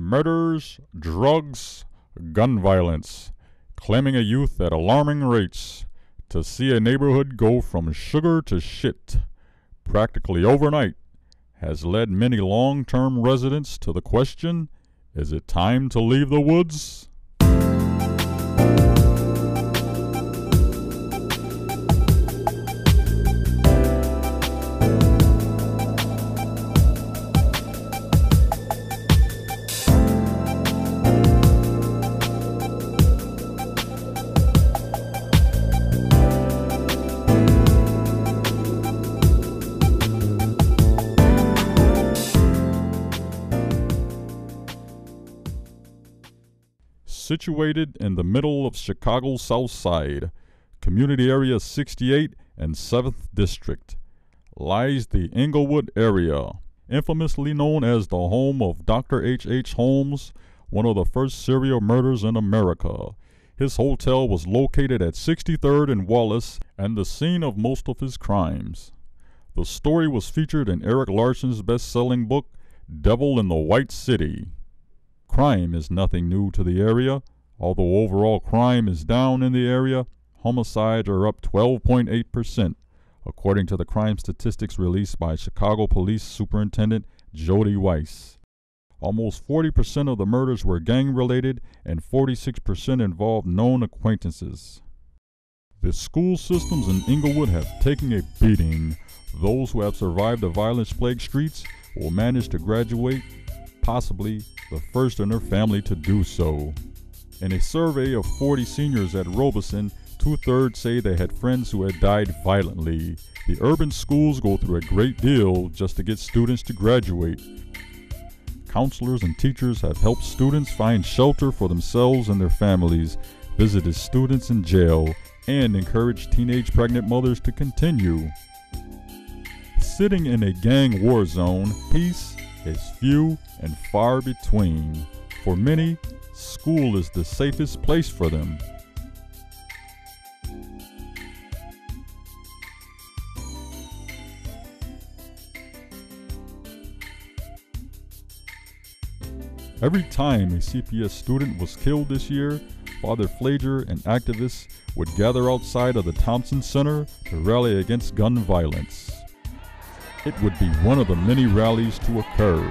murders, drugs, gun violence, claiming a youth at alarming rates. To see a neighborhood go from sugar to shit practically overnight has led many long term residents to the question is it time to leave the woods? Situated in the middle of Chicago's South Side, Community Area 68 and 7th District, lies the Englewood area, infamously known as the home of Dr. H. H. Holmes, one of the first serial murders in America. His hotel was located at 63rd and Wallace and the scene of most of his crimes. The story was featured in Erik Larson's best selling book, Devil in the White City. Crime is nothing new to the area. Although overall crime is down in the area, homicides are up 12.8%, according to the crime statistics released by Chicago Police Superintendent Jody Weis. Almost 40% of the murders were gang related and 46% involved known acquaintances. The school systems in Englewood have taken a beating. Those who have survived the violence plagued streets will manage to graduate possibly the first in her family to do so. In a survey of 40 seniors at Robeson, two thirds say they had friends who had died violently. The urban schools go through a great deal just to get students to graduate. Counselors and teachers have helped students find shelter for themselves and their families, visited students in jail, and encouraged teenage pregnant mothers to continue. Sitting in a gang war zone, peace is few and far between. For many, school is the safest place for them. Every time a CPS student was killed this year, Father Pfleger and activists would gather outside of the Thompson Center to rally against gun violence. It would be one of the many rallies to occur.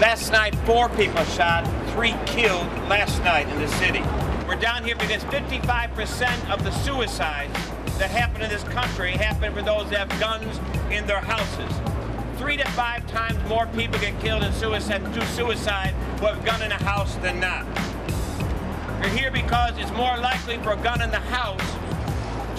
Last night, four people shot, three killed last night in the city. We're down here because 55% of the suicides that happen in this country happen for those that have guns in their houses three to five times more people get killed in suicide through suicide who have a gun in a house than not. We're here because it's more likely for a gun in the house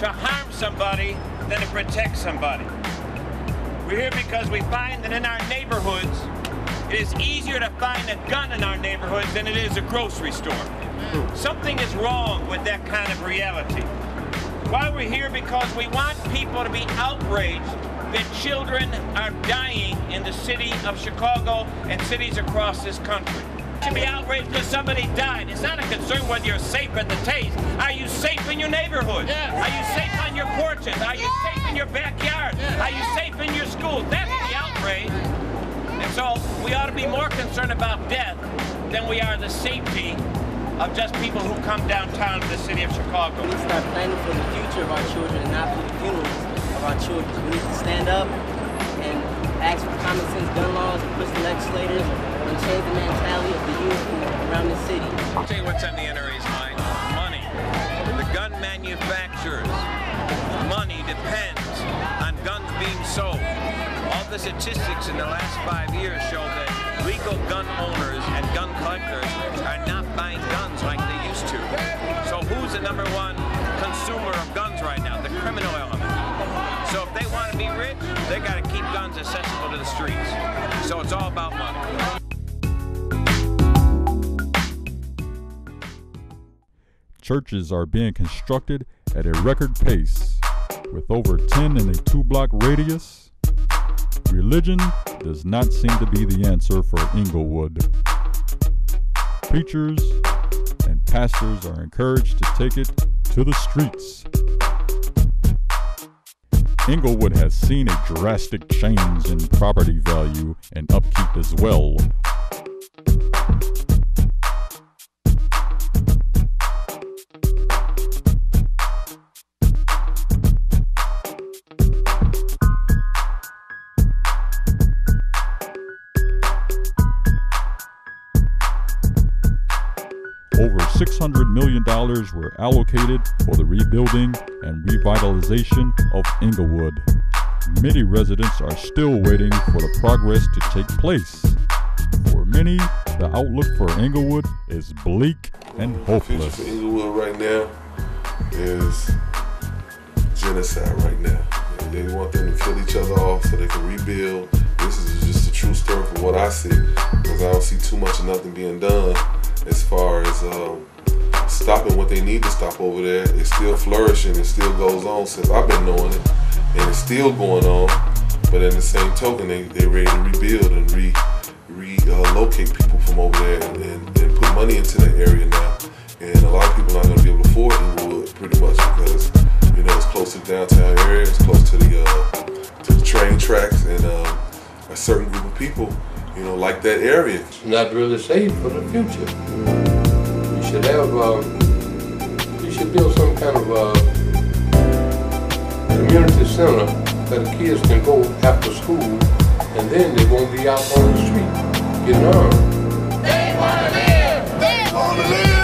to harm somebody than to protect somebody. We're here because we find that in our neighborhoods, it is easier to find a gun in our neighborhoods than it is a grocery store. Something is wrong with that kind of reality. Why we're here because we want people to be outraged that children are dying in the city of Chicago and cities across this country. To be outraged because somebody died. It's not a concern whether you're safe at the taste. Are you safe in your neighborhood? Are you safe on your porches? Are you safe in your backyard? Are you safe in your about death than we are the safety of just people who come downtown to the city of Chicago. We need to start planning for the future of our children and not for the funerals of our children. We need to stand up and ask for common sense gun laws and push the legislators and change the mentality of the youth around the city. I'll tell you what's on the NRA's mind. Money. The gun manufacturers. Money depends on guns being sold. All the statistics in the last five years show that legal gun owners and gun collectors are not buying guns like they used to. So who's the number one consumer of guns right now? The criminal element. So if they want to be rich, they got to keep guns accessible to the streets. So it's all about money. Churches are being constructed at a record pace, with over 10 in a two block radius. Religion does not seem to be the answer for Englewood. Preachers and pastors are encouraged to take it to the streets. Englewood has seen a drastic change in property value and upkeep as well. Over $600 million were allocated for the rebuilding and revitalization of Englewood. Many residents are still waiting for the progress to take place. For many, the outlook for Englewood is bleak and The hopeless. for Englewood right now is genocide right now. And they want them to kill each other off so they can rebuild. This is just a true story from what I see. Because I don't see too much of nothing being done as far as um, stopping what they need to stop over there. It's still flourishing. It still goes on since I've been knowing it. And it's still going on. But in the same token, they, they ready to rebuild and re, relocate people from over there and, and, and put money into that area now. And a lot of people are not going to be able to afford Englewood pretty much because, you know, it's close to the downtown area, it's close to the, uh, to the train tracks, and um, a certain group of people, you know, like that area. not really safe for the future. You should have, uh, you should build some kind of uh, community center that the kids can go after school, and then they won't be out on the street getting armed. They wanna live! They wanna live!